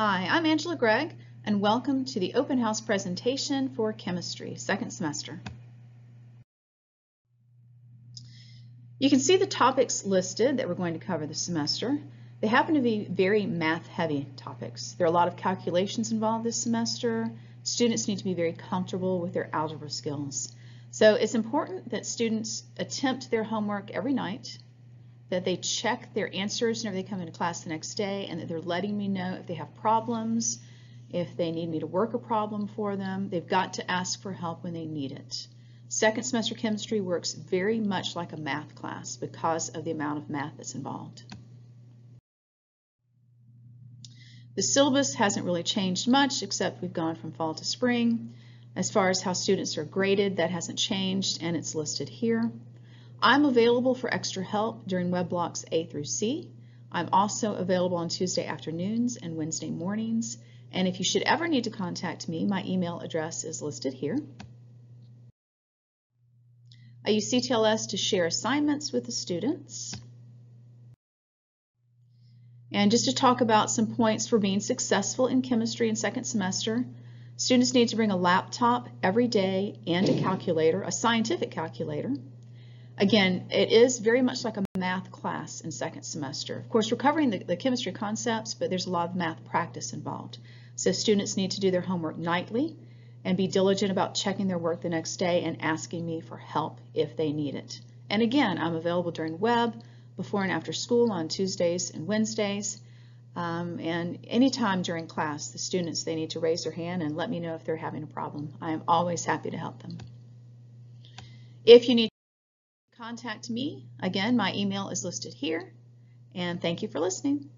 Hi, I'm Angela Greig, and welcome to the open house presentation for chemistry, second semester. You can see the topics listed that we're going to cover this semester. They happen to be very math-heavy topics. There are a lot of calculations involved this semester. Students need to be very comfortable with their algebra skills. So it's important that students attempt their homework every night that they check their answers whenever they come into class the next day and that they're letting me know if they have problems, if they need me to work a problem for them. They've got to ask for help when they need it. Second semester chemistry works very much like a math class because of the amount of math that's involved. The syllabus hasn't really changed much except we've gone from fall to spring. As far as how students are graded, that hasn't changed and it's listed here. I'm available for extra help during web blocks A through C. I'm also available on Tuesday afternoons and Wednesday mornings. And if you should ever need to contact me, my email address is listed here. I use CTLS to share assignments with the students. And just to talk about some points for being successful in chemistry in second semester, students need to bring a laptop every day and a calculator, a scientific calculator. Again, it is very much like a math class in second semester. Of course, we're covering the, the, chemistry concepts, but there's a lot of math practice involved. So students need to do their homework nightly and be diligent about checking their work the next day and asking me for help if they need it. And again, I'm available during web, before and after school on Tuesdays and Wednesdays. Um, and anytime during class, the students, they need to raise their hand and let me know if they're having a problem. I am always happy to help them. If you need contact me. Again, my email is listed here. And thank you for listening.